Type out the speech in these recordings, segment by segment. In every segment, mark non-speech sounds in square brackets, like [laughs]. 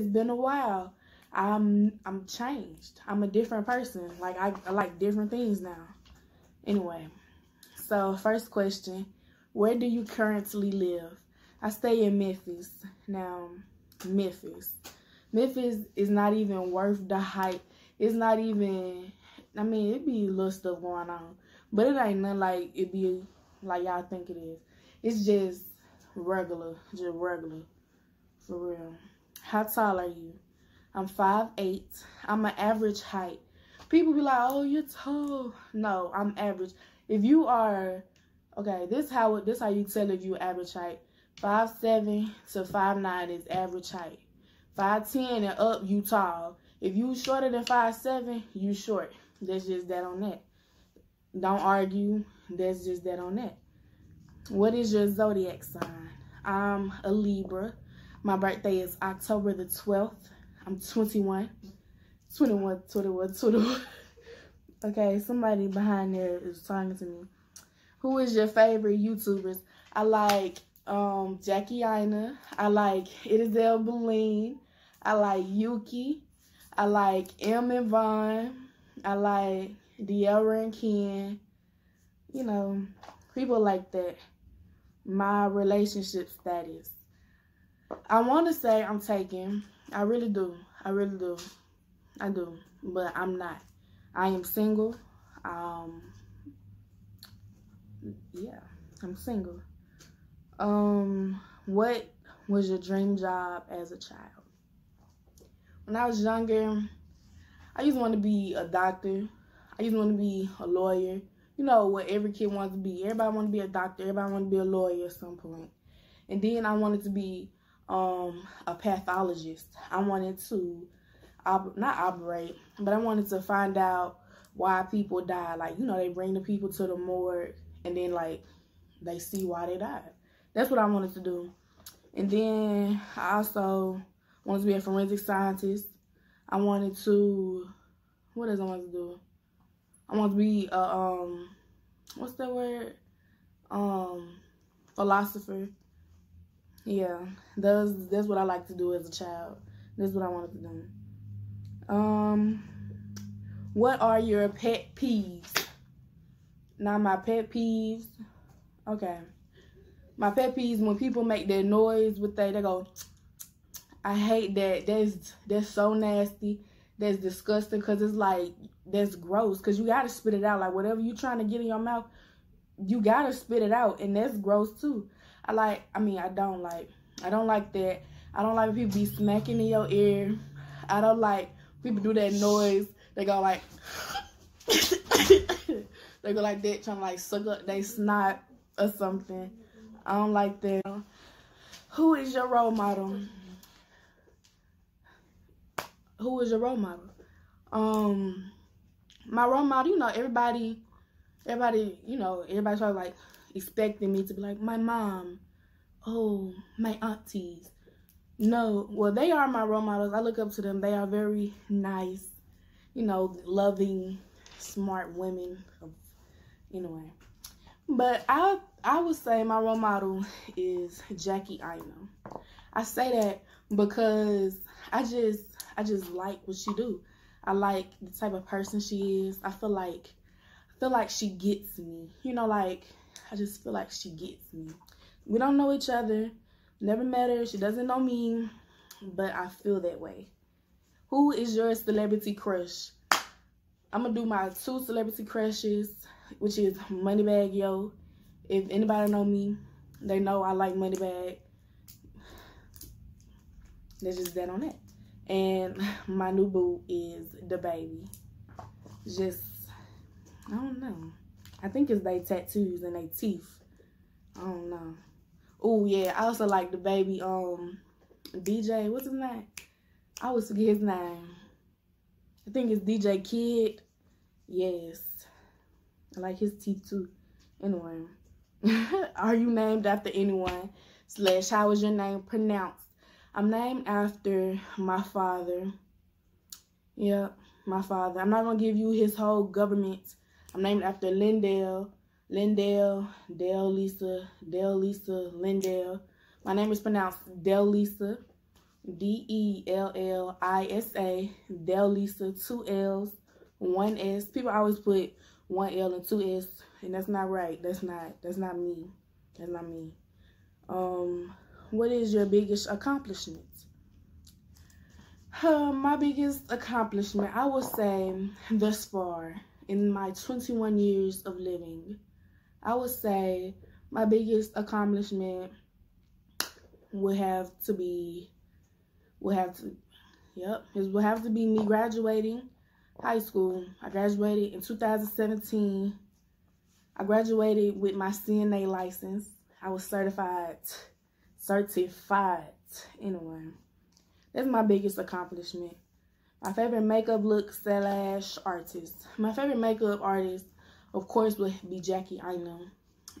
It's been a while. I'm I'm changed. I'm a different person. Like I, I like different things now. Anyway, so first question, where do you currently live? I stay in Memphis. Now, Memphis. Memphis is not even worth the hype. It's not even I mean, it be little stuff going on. But it ain't nothing like it be like y'all think it is. It's just regular, just regular, for real. How tall are you? I'm five eight. I'm an average height. People be like, oh, you're tall. No, I'm average. If you are, okay, this how this how you tell if you average height. Five seven to five nine is average height. Five ten and up, you tall. If you shorter than five seven, you short. That's just that on that. Don't argue. That's just that on that. What is your zodiac sign? I'm a Libra. My birthday is October the 12th. I'm 21. 21, 21, 21. [laughs] okay, somebody behind there is talking to me. Who is your favorite YouTubers? I like um, Jackie Aina. I like Idisel Beline. I like Yuki. I like M and Vaughn. I like Deora and Ken. You know, people like that. My relationship status. I want to say I'm taken. I really do. I really do. I do. But I'm not. I am single. Um, yeah, I'm single. Um, what was your dream job as a child? When I was younger, I used to want to be a doctor. I used to want to be a lawyer. You know what every kid wants to be. Everybody want to be a doctor. Everybody want to be a lawyer at some point. And then I wanted to be um, a pathologist. I wanted to, op- not operate, but I wanted to find out why people die. Like, you know, they bring the people to the morgue and then, like, they see why they died. That's what I wanted to do. And then I also wanted to be a forensic scientist. I wanted to, what else I wanted to do? I want to be a, um, what's that word? Um, philosopher. Yeah, that's that's what I like to do as a child. That's what I wanted to do. Um, what are your pet peeves? Now my pet peeves. Okay, my pet peeves when people make their noise with they they go. I hate that. That's that's so nasty. That's disgusting because it's like that's gross. Because you gotta spit it out. Like whatever you're trying to get in your mouth, you gotta spit it out, and that's gross too. I like, I mean, I don't like, I don't like that. I don't like people be smacking in your ear. I don't like people do that noise. They go like, [coughs] they go like that, trying to like suck up they snot or something. I don't like that. Who is your role model? Who is your role model? Um, my role model, you know, everybody, everybody, you know, everybody's like, expecting me to be like my mom, oh, my aunties. No, well, they are my role models. I look up to them. They are very nice, you know, loving, smart women. Anyway, but I I would say my role model is Jackie Aina. I say that because I just I just like what she do. I like the type of person she is. I feel like I feel like she gets me. You know, like I just feel like she gets me. We don't know each other. Never met her. She doesn't know me. But I feel that way. Who is your celebrity crush? I'm going to do my two celebrity crushes, which is Moneybagg Yo. If anybody know me, they know I like Moneybagg. There's just that on it. And my new boo is DaBaby. Just, I don't know. I think it's they tattoos and they teeth. I don't know. Oh yeah, I also like DaBaby um DJ. What's his name? I always forget his name. I think it's DJ Kid. Yes. I like his teeth too. Anyway. [laughs] Are you named after anyone? Slash, how is your name pronounced? I'm named after my father. Yep, my father. I'm not going to give you his whole government I'm named after Lindell, Lindell, Dale Lisa, Dale Lisa, Lindell. My name is pronounced Del Lisa. D E L L I S A, Dellisa, two L's, one S. People always put one L and two S, and that's not right. That's not, that's not me. That's not me. Um, what is your biggest accomplishment? Uh, my biggest accomplishment, I would say, thus far in my 21 years of living, I would say my biggest accomplishment would have to be, would have to, yep, it would have to be me graduating high school. I graduated in 2017. I graduated with my CNA license. I was certified, certified, anyway. That's my biggest accomplishment. My favorite makeup look slash artist. My favorite makeup artist, of course, would be Jackie Aina.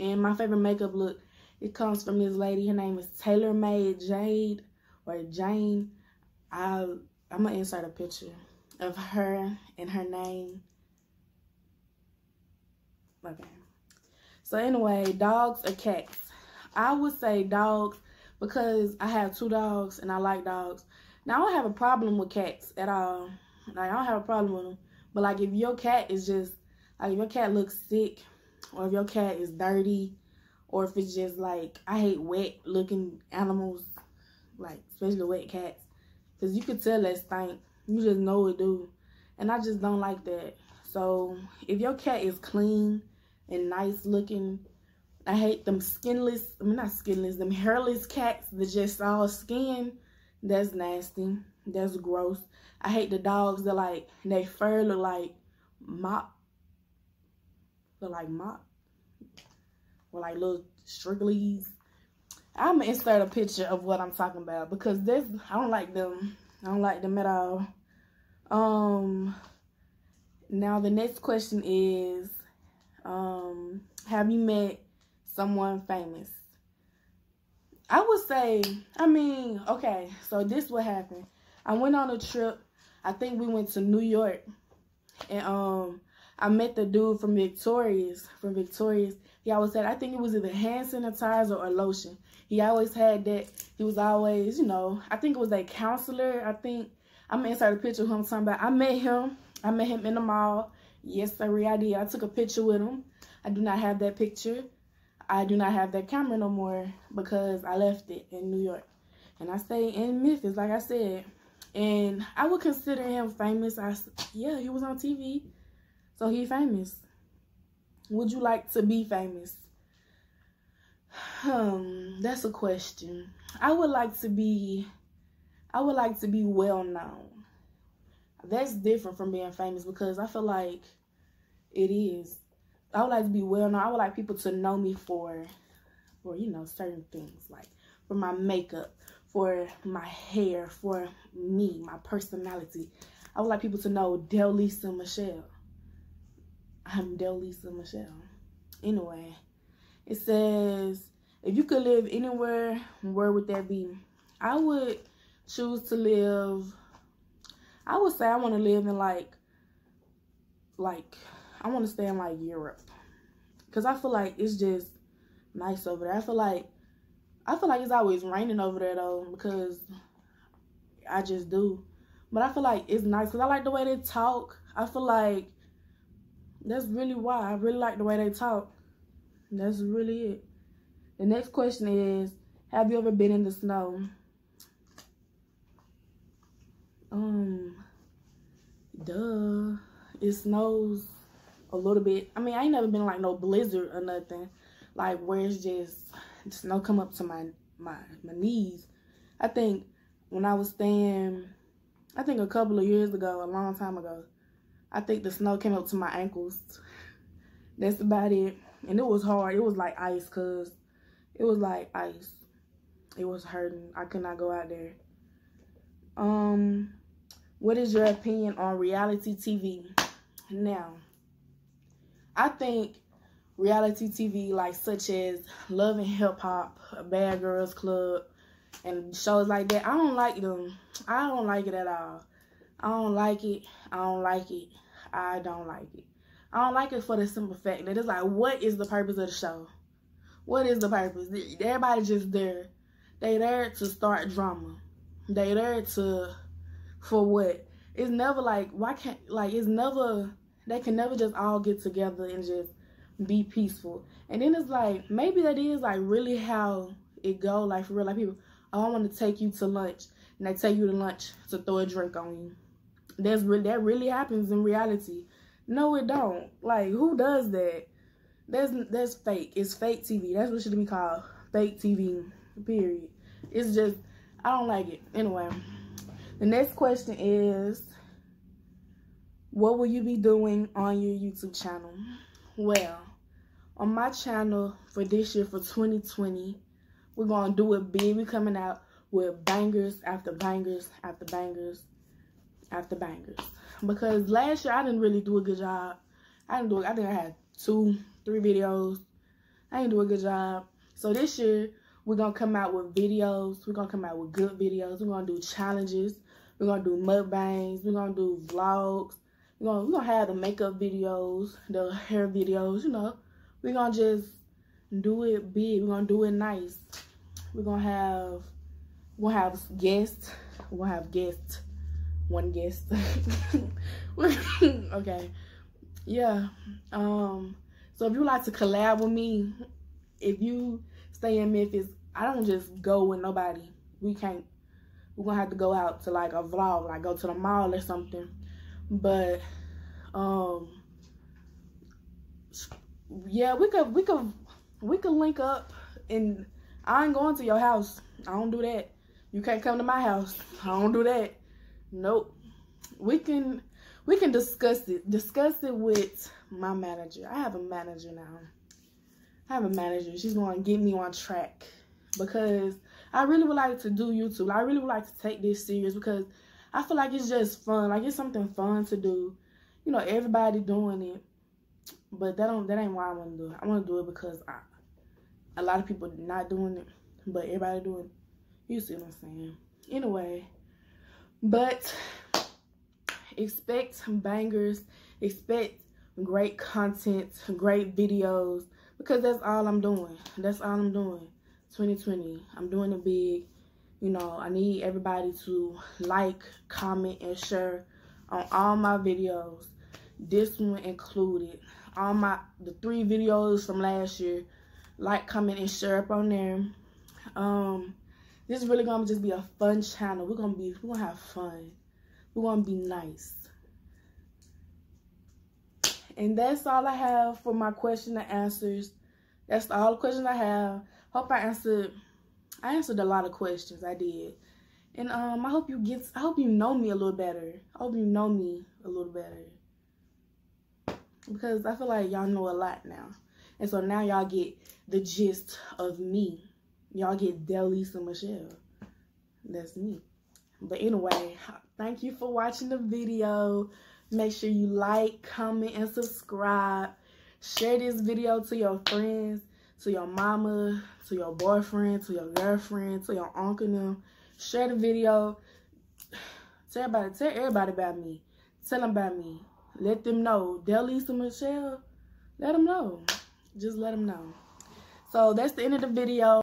And my favorite makeup look, it comes from this lady. Her name is Taylor Made Jade or Jane. I I'm gonna insert a picture of her and her name. Okay. So anyway, dogs or cats? I would say dogs because I have two dogs and I like dogs. Now, I don't have a problem with cats at all. Like, I don't have a problem with them. But, like, if your cat is just, like, if your cat looks sick, or if your cat is dirty, or if it's just, like, I hate wet-looking animals, like, especially wet cats. Because you could tell that stink. You just know it do. And I just don't like that. So, if your cat is clean and nice looking, I hate them skinless, I mean, not skinless, them hairless cats that just all skin that's nasty. That's gross. I hate the dogs that like they fur look like mop. Look like mop. Or like little strigglies. I'm gonna insert a picture of what I'm talking about because this I don't like them. I don't like them at all. Um now the next question is um have you met someone famous? I would say, I mean, okay, so this what happened. I went on a trip. I think we went to New York. And um I met the dude from Victoria's. From Victoria's. He always said, I think it was either hand sanitizer or lotion. He always had that. He was always, you know, I think it was a counselor. I think, I'm insert a picture of him talking about. I met him. I met him in the mall. Yes, sir, I did. I took a picture with him. I do not have that picture. I do not have that camera no more because I left it in New York. And I stay in Memphis, like I said. And I would consider him famous. I, yeah, he was on TV. So he famous. Would you like to be famous? Um, that's a question. I would like to be, I would like to be well known. That's different from being famous because I feel like it is. I would like to be well known. I would like people to know me for, for you know, certain things like for my makeup, for my hair, for me, my personality. I would like people to know Dellisa Michelle. I'm Dellisa Michelle. Anyway, it says, if you could live anywhere, where would that be? I would choose to live, I would say I want to live in like, like I want to stay in like Europe. Cause I feel like it's just nice over there. I feel like I feel like it's always raining over there though because I just do. But I feel like it's nice because I like the way they talk. I feel like that's really why. I really like the way they talk. That's really it. The next question is, have you ever been in the snow? Um, duh. It snows a little bit. I mean, I ain't never been like no blizzard or nothing. Like where it's just snow come up to my my my knees. I think when I was staying, I think a couple of years ago, a long time ago, I think the snow came up to my ankles. That's about it. And it was hard. It was like ice because it was like ice. It was hurting. I could not go out there. Um, what is your opinion on reality TV? Now, I think reality TV, like such as Love and Hip Hop, Bad Girls Club, and shows like that, I don't like them. I don't like it at all. I don't like it. I don't like it. I don't like it. I don't like it for the simple fact that it's like, what is the purpose of the show? What is the purpose? Everybody just there. They there to start drama. They there to for what? It's never like why can't like it's never they can never just all get together and just be peaceful. And then it's like maybe that is like really how it go. Like for real, like people, oh, I want to take you to lunch, and they take you to lunch to throw a drink on you. That's really that really happens in reality. No, it don't. Like who does that? That's that's fake. It's fake TV. That's what should be called fake TV. Period. It's just I don't like it. Anyway, the next question is, what will you be doing on your YouTube channel? Well, on my channel for this year for 2020, we're gonna do it big. We're coming out with bangers after bangers after bangers after bangers. Because last year I didn't really do a good job. I didn't do it. I think I had two, three videos. I didn't do a good job. So this year we're gonna come out with videos. We're gonna come out with good videos. We're gonna do challenges. We're gonna do mukbangs. We're gonna do vlogs. We're gonna, we're gonna have the makeup videos, the hair videos, you know. We're gonna just do it big. We're gonna do it nice. We're gonna have we'll have guests. We'll have guests. One guest. [laughs] okay. Yeah. Um, so if you like to collab with me, if you stay in Memphis, I don't just go with nobody. We can't we're gonna have to go out to like a vlog, like go to the mall or something. But um yeah, we could we could we could link up and I ain't going to your house. I don't do that. You can't come to my house. I don't do that. Nope. We can we can discuss it. Discuss it with my manager. I have a manager now. I have a manager. She's going to get me on track because I really would like to do YouTube. I really would like to take this serious because I feel like it's just fun. Like it's something fun to do. You know, everybody doing it. But that don't that ain't why I want to do it. I want to do it because I, a lot of people not doing it, but everybody doing it. You see what I'm saying? Anyway, but expect bangers, expect great content, great videos, because that's all I'm doing. That's all I'm doing. 2020. I'm doing it big. You know, I need everybody to like, comment, and share on all my videos. This one included. All my the three videos from last year. Like, comment, and share up on there. Um, this is really gonna just be a fun channel. We're gonna be we're gonna have fun. We're gonna be nice. And that's all I have for my question and answers. That's all the questions I have. Hope I answered I answered a lot of questions. I did. And um I hope you get I hope you know me a little better. I hope you know me a little better. Because I feel like y'all know a lot now. And so now y'all get the gist of me. Y'all get Dellisa Michelle. That's me. But anyway, thank you for watching the video. Make sure you like, comment, and subscribe. Share this video to your friends, to your mama, to your boyfriend, to your girlfriend, to your uncle them. Share the video. Tell everybody, tell everybody about me. Tell them about me. Let them know. Dellisa Michelle, let them know. Just let them know. So that's the end of the video.